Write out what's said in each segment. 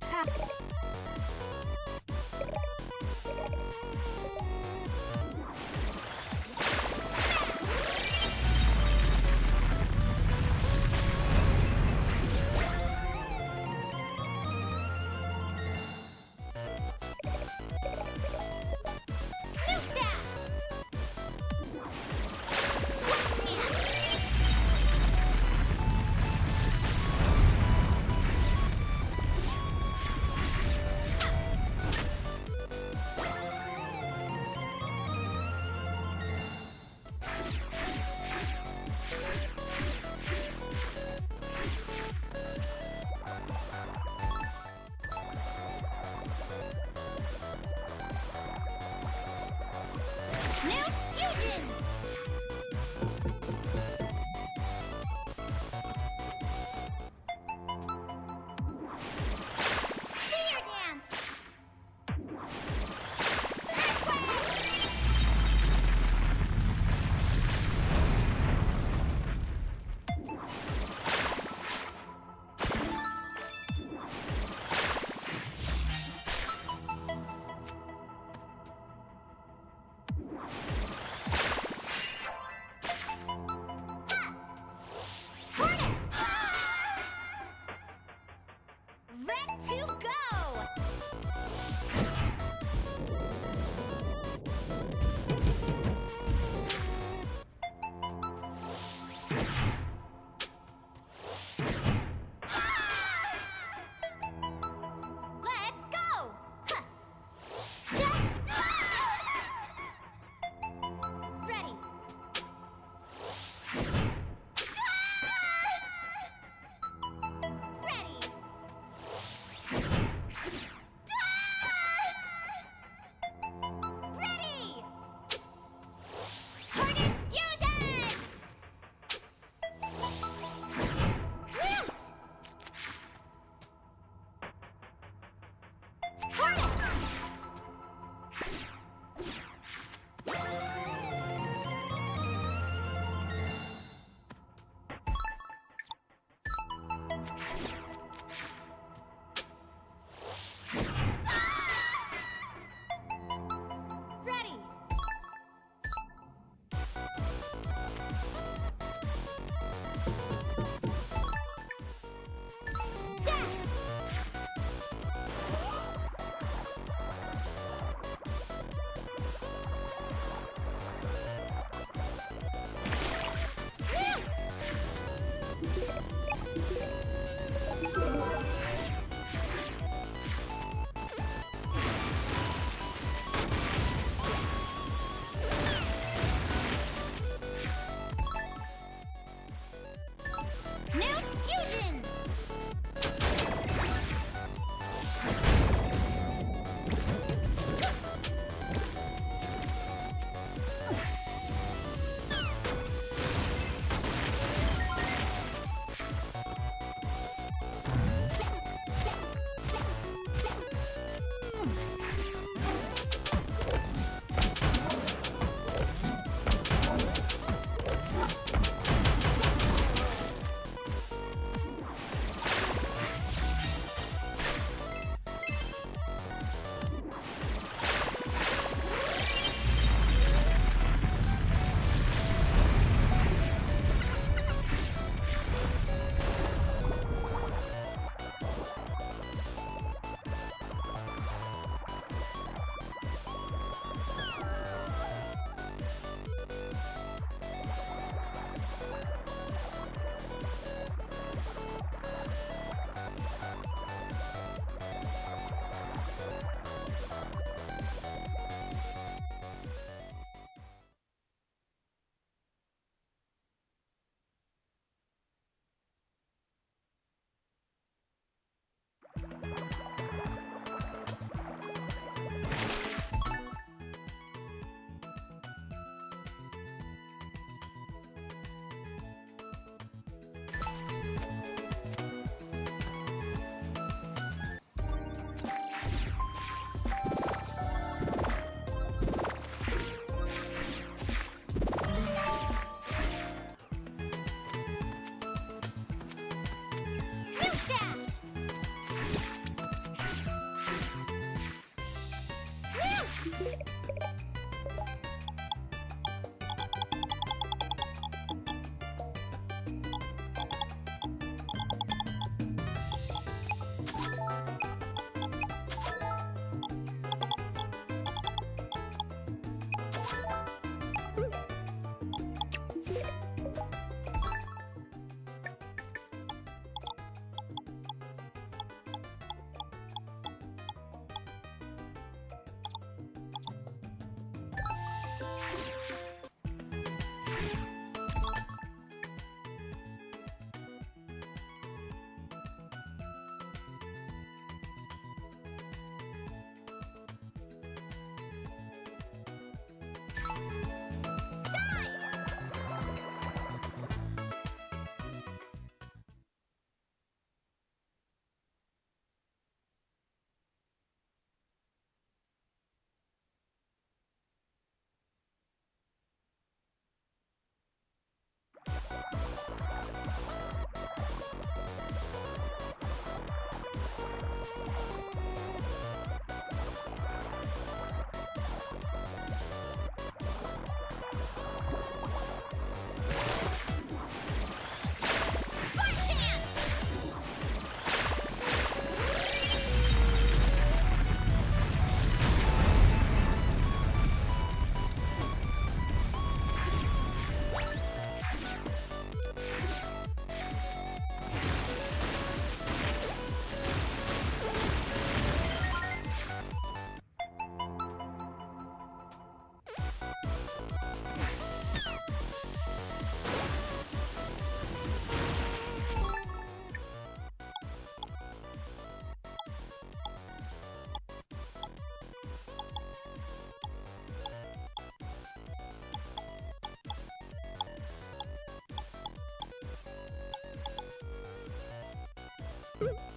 Fantastic. Snoop Woo!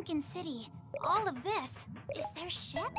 sunken city. All of this. Is their ship?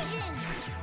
Fusion!